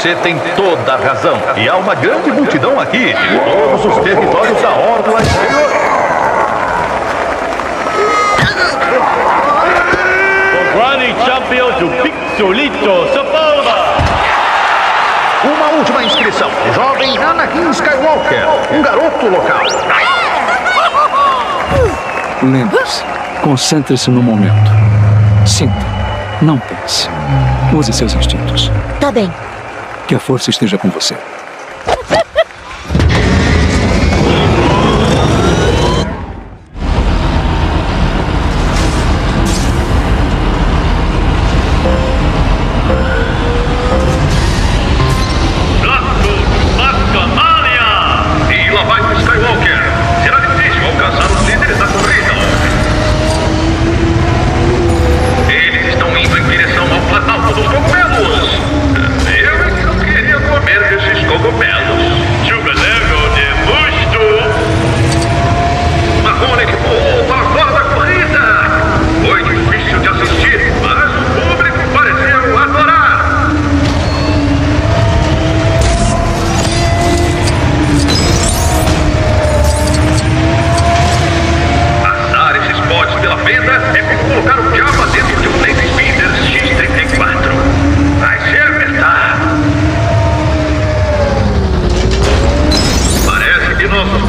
Você tem toda a razão. E há uma grande multidão aqui, de todos os territórios da Orla Exterior. O campeão do Pixolito Sapalva. Uma última inscrição. Jovem Anakin Skywalker, um garoto local. Lembre-se, concentre-se no momento. Sinta, não pense. Use seus instintos. Tá bem. Que a força esteja com você.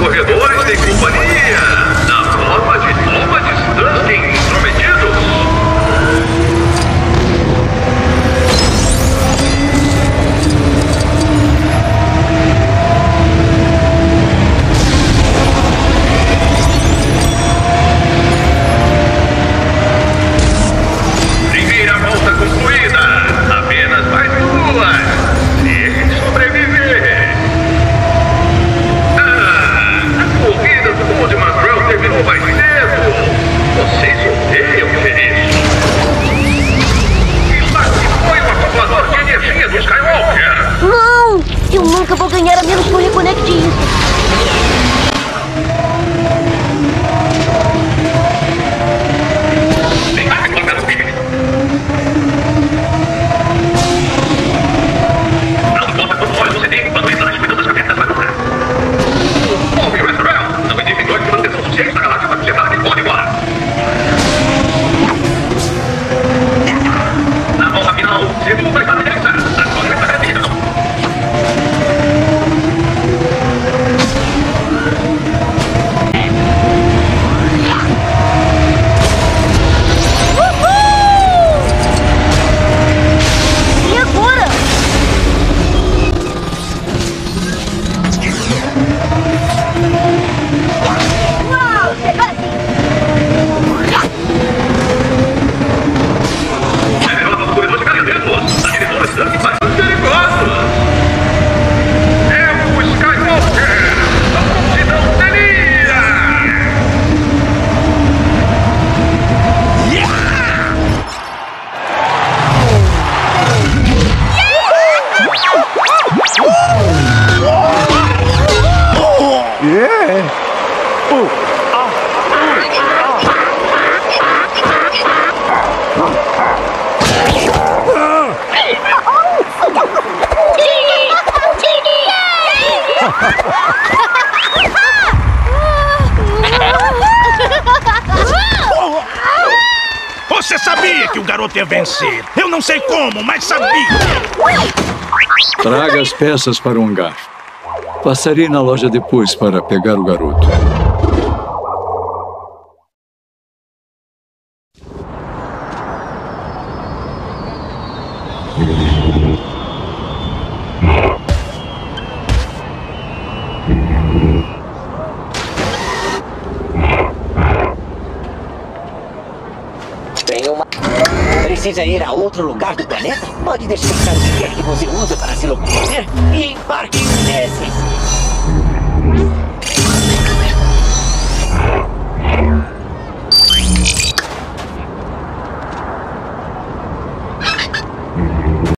Que Você sabia que o garoto ia vencer. Eu não sei como, mas sabia. Traga as peças para o hangar. Passarei na loja depois para pegar o garoto. Uma. Precisa ir a outro lugar do planeta? Pode deixar o que quer que você use para se locomover e embarque nesses.